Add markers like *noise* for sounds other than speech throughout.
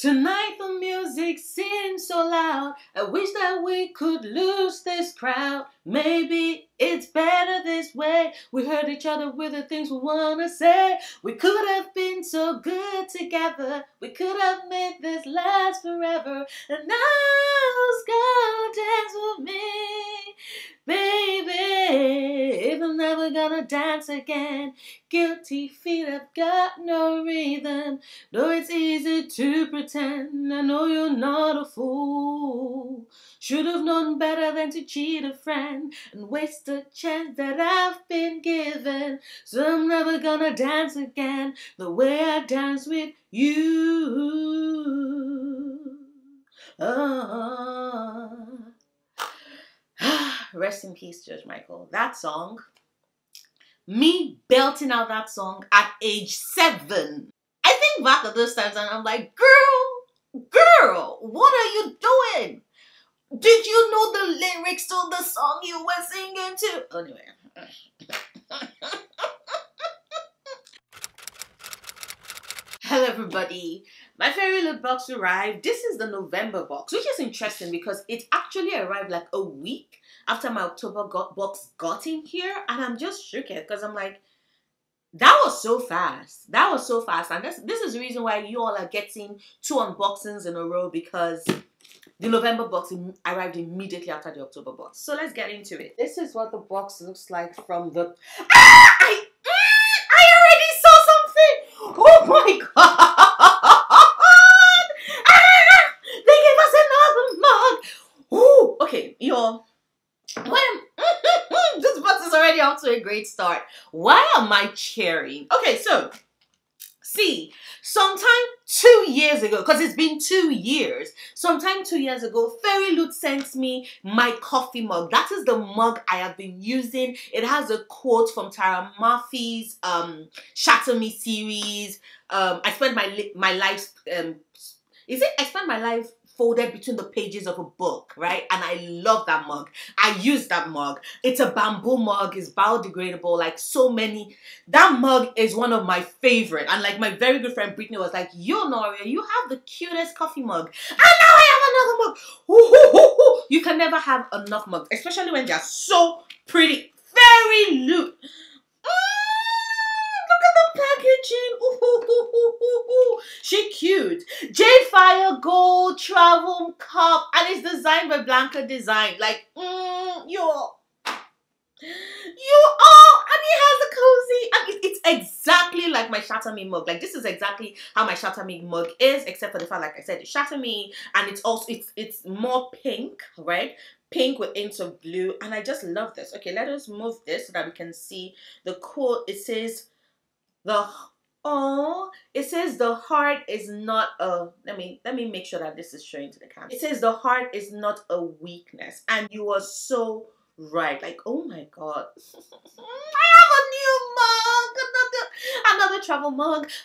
Tonight the music seems so loud. I wish that we could lose this crowd. Maybe it's better this way. We hurt each other with the things we wanna say. We could have been so good together. We could have made this last forever. And now go dance with me, baby. If I'm never gonna dance again, guilty feet have got no rhythm. Though it's easy to pretend, I know you're not a fool. Should have known better than to cheat a friend and waste a chance that I've been given. So I'm never gonna dance again the way I dance with you. Oh. *sighs* Rest in peace, George Michael. That song, me belting out that song at age seven. I think back at those times and I'm like, girl, girl, what are you doing? Did you know the lyrics to the song you were singing to? Anyway. *laughs* Hello, everybody. My fairy loot box arrived. This is the November box, which is interesting because it actually arrived like a week after my October got box got in here, and I'm just shook it because I'm like, that was so fast. That was so fast, and this this is the reason why you all are getting two unboxings in a row because the November box arrived immediately after the October box. So let's get into it. This is what the box looks like from the. Ah! I, mm, I already saw something! Oh my god! Ah! They gave us another mug! Ooh, okay, y'all. When this box is already off to a great start. Why am I cheering? Okay, so See, sometime two years ago, because it's been two years, sometime two years ago, Fairy Loot sent me my coffee mug. That is the mug I have been using. It has a quote from Tahereh Mafi's um, Shatter Me series. Um, I spent my my life. Um, is it? I spent my life folded between the pages of a book, right? And I love that mug. I use that mug. It's a bamboo mug, it's biodegradable, like so many. That mug is one of my favorite. And like my very good friend Brittany was like, Yo, Noria, you have the cutest coffee mug. And now I have another mug. Ooh, ooh, ooh, you can never have enough mugs, especially when they're so pretty. Fairy Loot packaging. Ooh, ooh, ooh, ooh, ooh, She cute. Jade Fire Gold Travel Cup. And it's designed by Blanca Design. Like, mm, yo. You are, and it has a cozy, and it, it's exactly like my Shatter Me mug. Like this is exactly how my Shatter Me mug is, except for the fact, like I said, it's Shatter Me, and it's also it's it's more pink, right? Pink with hints of blue, and I just love this. Okay, let us move this so that we can see the quote. It says, the oh it says the heart is not a let me let me make sure that this is showing to the camera. It says the heart is not a weakness and you are so right like oh my god. *laughs* I have a new mug another, travel mug. *laughs*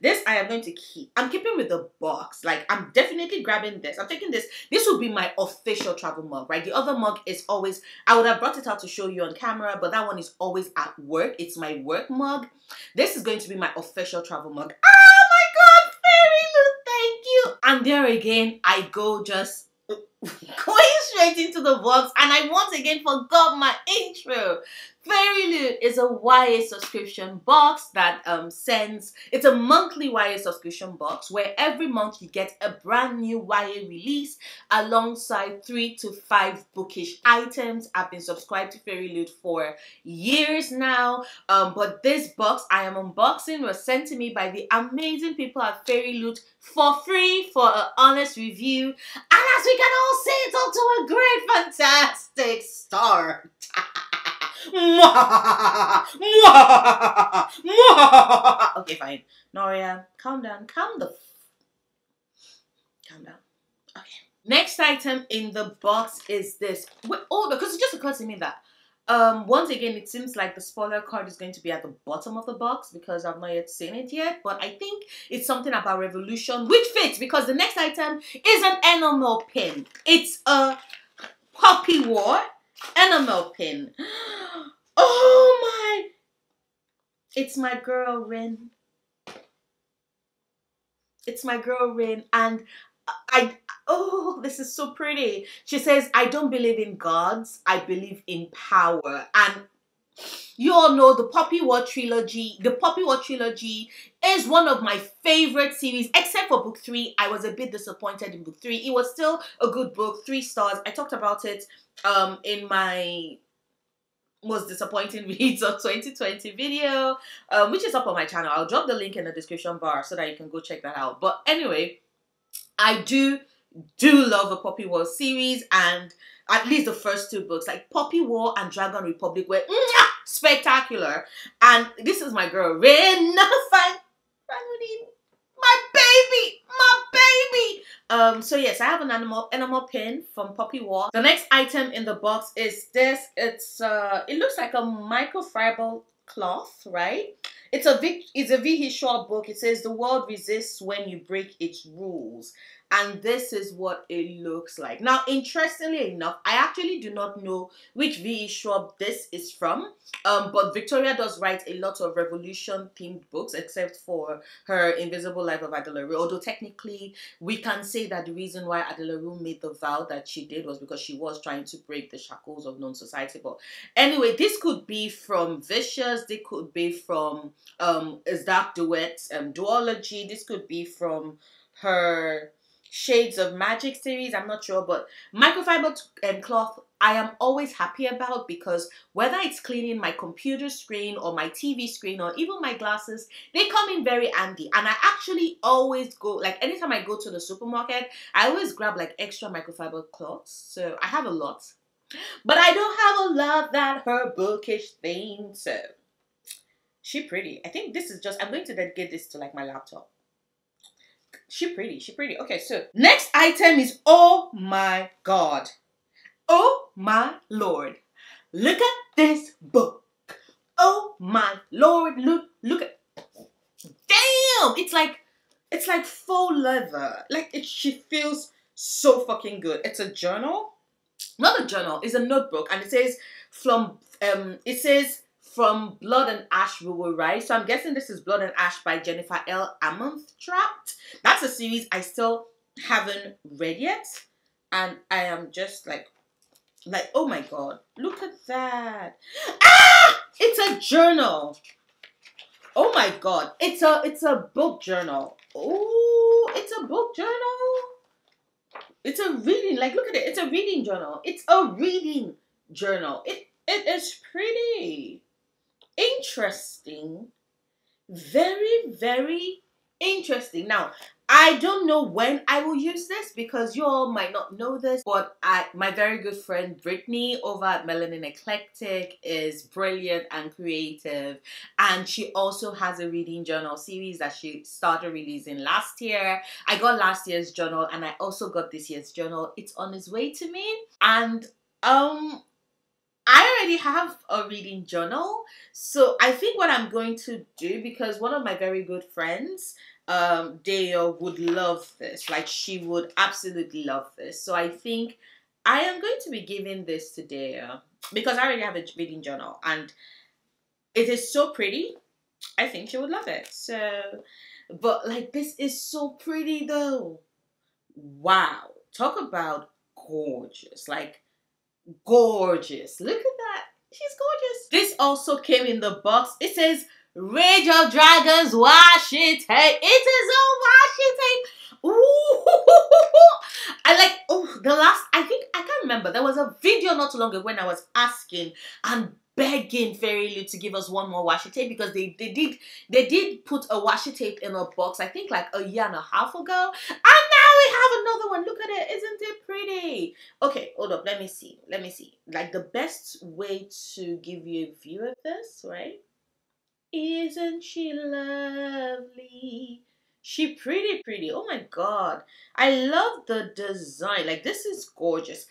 This i am going to keep. I'm keeping with the box. Like i'm definitely grabbing this. I'm taking this. This will be my official travel mug right? The other mug is always i would have brought it out to show you on camera but that one is always at work. It's my work mug. This is going to be my official travel mug. Oh my god fairy Loot, thank you. And there again i go just *laughs* going straight into the box and I once again forgot my intro. Fairy Loot is a YA subscription box that um, sends, it's a monthly YA subscription box where every month you get a brand new YA release alongside three to five bookish items. I've been subscribed to Fairy Loot for years now, um, but this box I am unboxing was sent to me by the amazing people at Fairy Loot for free for an honest review. And as we can all see, it's off to a great, fantastic start. *laughs* *laughs* *laughs* okay, fine. Noria, calm down. Calm the. calm down. Okay. Next item in the box is this. Wait, oh, because it just occurred to me that um, once again, it seems like the spoiler card is going to be at the bottom of the box because I've not yet seen it yet. But I think it's something about Revolution, which fits because the next item is an enamel pin. It's a Poppy War enamel pin. *gasps* Oh my! It's my girl, Rin. It's my girl Rin, and I oh, this is so pretty. She says, I don't believe in gods, I believe in power. And you all know the Poppy War trilogy. The Poppy War trilogy is one of my favorite series, except for book three. I was a bit disappointed in book three. It was still a good book, three stars. I talked about it um in my most disappointing *laughs* reads of 2020 video, um, which is up on my channel. I'll drop the link in the description bar so that you can go check that out. But anyway, I do do love the Poppy War series and at least the first two books, like Poppy War and Dragon Republic, were mwah, spectacular. And this is my girl, Fine, *laughs* my baby, my baby. Um, so yes, I have an enamel enamel pin from Poppy War. The next item in the box is this. It's uh, it looks like a microfiber cloth, right? It's a Vic, it's a V.E. Schwab book. It says the world resists when you break its rules and this is what it looks like. Now, interestingly enough, I actually do not know which V.E. Schwab this is from, um, but Victoria does write a lot of revolution-themed books, except for her Invisible Life of Addie LaRue. Although technically, we can say that the reason why Addie LaRue made the vow that she did was because she was trying to break the shackles of known society. But anyway, this could be from Vicious, this could be from um, Dark Duets um, Duology, this could be from her Shades of Magic series. I'm not sure, but microfiber um, cloth I am always happy about because whether it's cleaning my computer screen or my TV screen or even my glasses, they come in very handy. And I actually always go, like anytime I go to the supermarket, I always grab like extra microfiber cloths. So I have a lot. But I don't have a lot that her bookish thing. So she pretty. I think this is just, I'm going to dedicate this to like my laptop. She pretty, she pretty. Okay, so next item is oh my god. Oh my lord. Look at this book. Oh my lord, look look at Damn! It's like it's like faux leather. Like it she feels so fucking good. It's a journal. Not a journal, it's a notebook and it says from um it says from Blood and Ash We Will Rise. So I'm guessing this is Blood and Ash by Jennifer L. Armentrout. That's a series I still haven't read yet. And I am just like, like, oh my god, look at that. Ah! It's a journal. Oh my god. It's a it's a book journal. Oh, it's a book journal. It's a reading, like look at it. It's a reading journal. It's a reading journal. It it is pretty interesting. Very, very interesting. Now, I don't know when I will use this because you all might not know this, but I, my very good friend Brittany over at Melanin Eclectic is brilliant and creative. And she also has a reading journal series that she started releasing last year. I got last year's journal and I also got this year's journal. It's on its way to me. And um I already have a reading journal. So I think what I'm going to do, because one of my very good friends, um, Deo, would love this. Like she would absolutely love this. So I think I am going to be giving this to Deo because I already have a reading journal and it is so pretty. I think she would love it. So, but like this is so pretty though. Wow. Talk about gorgeous. Like gorgeous. Look at that. She's gorgeous. This also came in the box. It says Rage of Dragons washi tape. It is a washi tape. Ooh, *laughs* I like. Oh, the last. I think I can't remember. There was a video not too long ago when I was asking and begging FairyLoot to give us one more washi tape because they, they did they did put a washi tape in a box I think like a year and a half ago. And now we have another one. Look at it. Isn't it pretty? Okay hold up. Let me see. Let me see. Like the best way to give you a view of this right isn't she lovely? She pretty pretty. Oh my god. I love the design. Like this is gorgeous.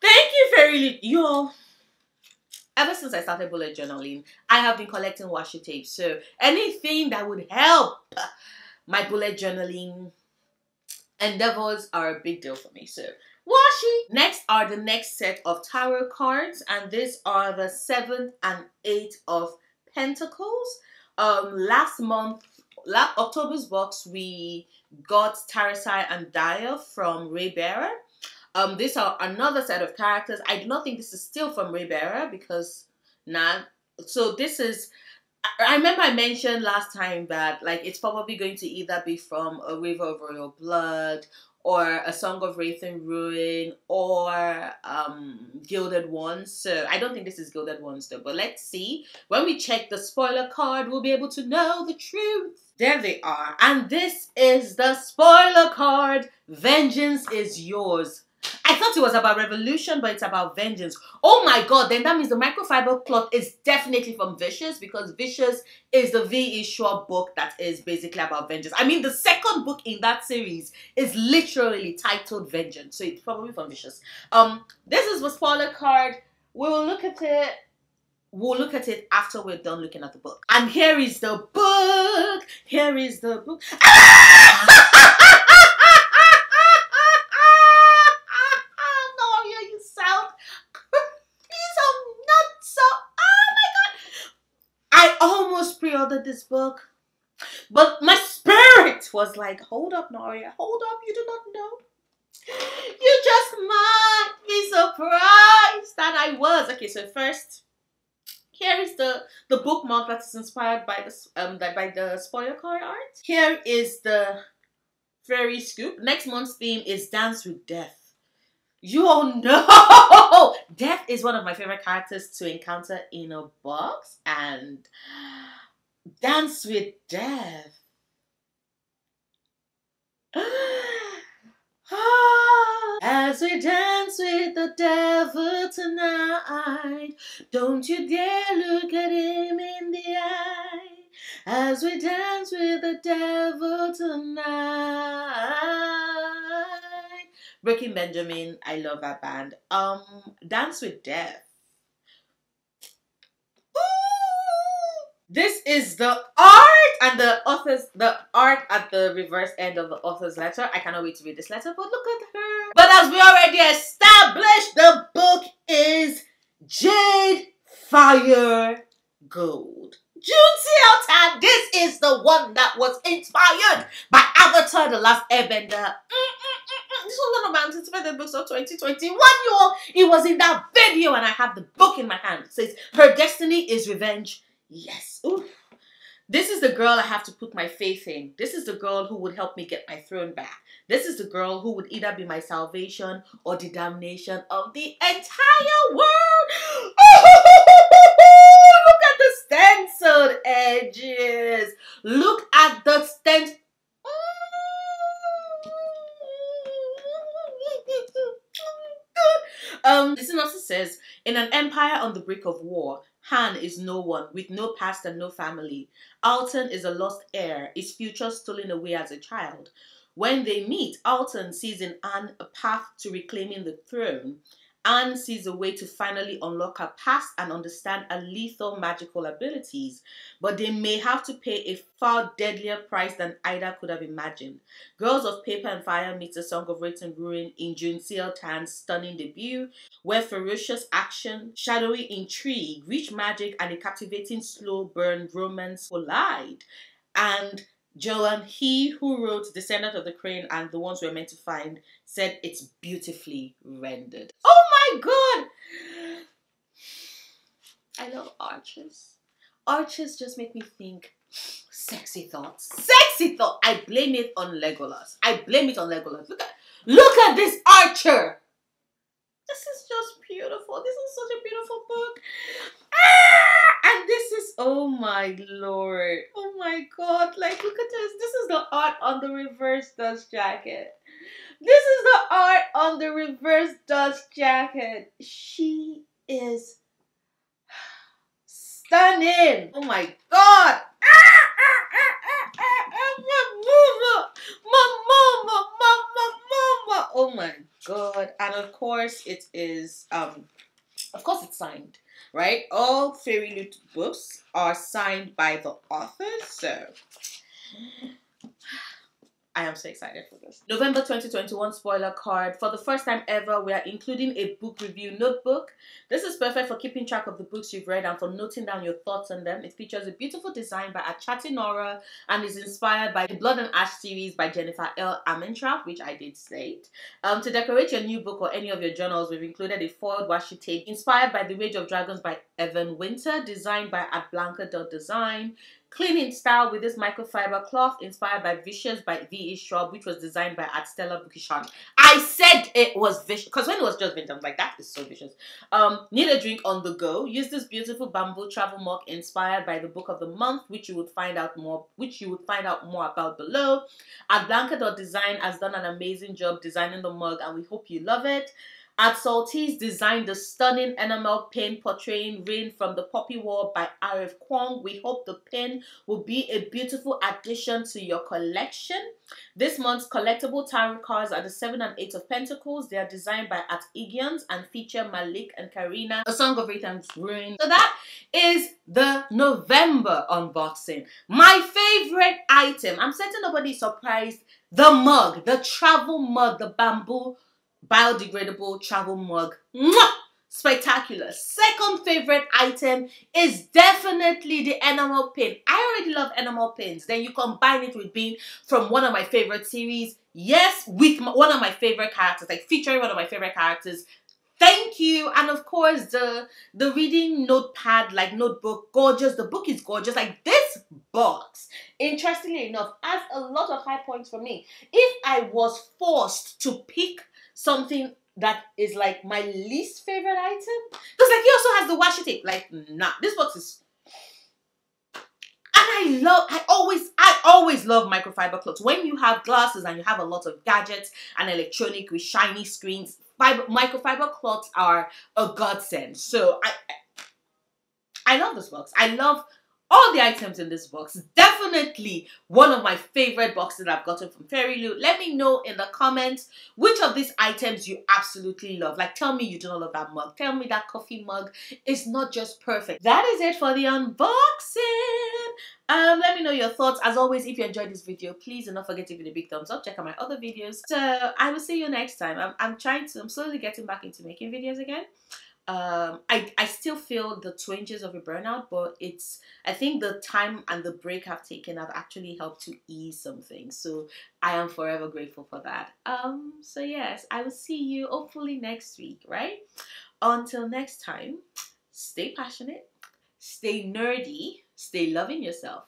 Thank you FairyLoot y'all ever since I started bullet journaling, I have been collecting washi tape. So anything that would help my bullet journaling endeavors are a big deal for me. So washi. Next are the next set of tarot cards, and these are the seventh and eighth of Pentacles. Um, last month, last October's box, we got Tarisai and Daya from Raybearer. Um, these are another set of characters. I do not think this is still from Bearer because nah. So this is. I remember I mentioned last time that like it's probably going to either be from a River of Royal Blood or A Song of Wraith and Ruin or um, Gilded Ones. So I don't think this is Gilded Ones though, but let's see. When we check the spoiler card, we'll be able to know the truth. There they are. And this is the spoiler card. Vengeance is yours. I thought it was about revolution, but it's about vengeance. Oh my god, then that means the microfiber cloth is definitely from Vicious because Vicious is the V.E. Schwab book that is basically about vengeance. I mean, the second book in that series is literally titled Vengeance, so it's probably from Vicious. Um, this is the spoiler card. We will look at it. We'll look at it after we're done looking at the book. And here is the book. Here is the book. *laughs* this book, but my spirit was like, "Hold up, Noria, hold up! You do not know. You just might be surprised." that I was. Okay, so first, here is the the bookmark that is inspired by the um by the spoiler card art. Here is the fairy scoop. Next month's theme is Dance with Death. You all know *laughs* Death is one of my favorite characters to encounter in a box, and Dance with death. *gasps* As we dance with the devil tonight, don't you dare look at him in the eye. As we dance with the devil tonight. Breaking Benjamin, I love that band. Um, Dance with Death. This is the art and the author's the art at the reverse end of the author's letter. I cannot wait to read this letter, but look at her. But as we already established, the book is Jade Fire Gold. June Tan, this is the one that was inspired by Avatar The Last Airbender. Mm-mm-mm-mm. This was one of my anticipated books of 2021, y'all. It was in that video and I have the book in my hand. It says, Her Destiny is Revenge Yes. Oof. This is the girl I have to put my faith in. This is the girl who would help me get my throne back. This is the girl who would either be my salvation or the damnation of the entire world. *gasps* Oh, look at the stenciled edges. Look at the stencil. Um, the synopsis says, in an empire on the brink of war, Ahn is no one, with no past and no family. Altan is a lost heir, his future stolen away as a child. When they meet, Altan sees in Ahn a path to reclaiming the throne. Ahn sees a way to finally unlock her past and understand her lethal magical abilities, but they may have to pay a far deadlier price than either could have imagined. Girls of Paper and Fire meets A Song of Wraith and Ruin in June C.L. Tan's stunning debut, where ferocious action, shadowy intrigue, rich magic, and a captivating slow burn romance collide. And Joan He who wrote Descendant of the Crane and The Ones We're Meant to Find, said it's beautifully rendered. Oh my god! I love arches. Arches just make me think sexy thoughts. Sexy thought. I blame it on Legolas. I blame it on Legolas. Look at look at this archer. This is just beautiful. This is such a beautiful book. Ah! And this is oh my lord. Oh my god. Like look at this. This is the art on the reverse dust jacket. This is the art on the reverse dust jacket. She is stunning. Oh my god. Oh my god. And of course it is um of course it's signed, right? All Fairy Loot books are signed by the author, so I am so excited for this. November 2021 spoiler card. For the first time ever, we are including a book review notebook. This is perfect for keeping track of the books you've read and for noting down your thoughts on them. It features a beautiful design by Achati Nora and is inspired by the Blood and Ash series by Jennifer L. Armentrout, which I did state. Um, to decorate your new book or any of your journals, we've included a foiled washi tape inspired by The Rage of Dragons by Evan Winter, designed by at Design. Cleaning style with this microfiber cloth inspired by Vicious by V.E. Schwab, which was designed by Stella Bookish Art. I said it was vicious because when it was just vintage, I was like, that is so vicious. Um, need a drink on the go. Use this beautiful bamboo travel mug inspired by the book of the month, which you would find out more, which you would find out more about below. At Blanca Design has done an amazing job designing the mug, and we hope you love it. At Sallteas designed the stunning enamel pin portraying Rin from the Poppy War by R.F. Kuang. We hope the pin will be a beautiful addition to your collection. This month's collectible tarot cards are the 7 and 8 of Pentacles. They are designed by At Igions and feature Malik and Karina, A Song of Wraith and Ruin. So that is the November unboxing. My favorite item, I'm certain nobody surprised, the mug, the travel mug, the bamboo biodegradable travel mug. Mwah! Spectacular. Second favorite item is definitely the enamel pin. I already love enamel pins. Then you combine it with being from one of my favorite series. Yes, with my, one of my favorite characters, like featuring one of my favorite characters. Thank you. And of course, the the reading notepad, like notebook, gorgeous. The book is gorgeous. Like this box, interestingly enough, has a lot of high points for me. If I was forced to pick something that is like my least favorite item. Because like he also has the washi tape. Like, nah, this box is and I love, I always, I always love microfiber clothes. When you have glasses and you have a lot of gadgets and electronic with shiny screens, fiber, microfiber cloths are a godsend. So I, I love this box. I love all the items in this box. Definitely one of my favorite boxes I've gotten from Fairy Loot. Let me know in the comments which of these items you absolutely love. Like tell me you do not love that mug. Tell me that coffee mug is not just perfect. That is it for the unboxing. Um, let me know your thoughts. As always, if you enjoyed this video, please do not forget to give it a big thumbs up. Check out my other videos. So I will see you next time. I'm, I'm trying to, I'm slowly getting back into making videos again um i i still feel the twinges of a burnout but it's i think the time and the break i've taken have actually helped to ease something. so i am forever grateful for that. Um so yes i will see you hopefully next week right? Until next time stay passionate stay nerdy stay loving yourself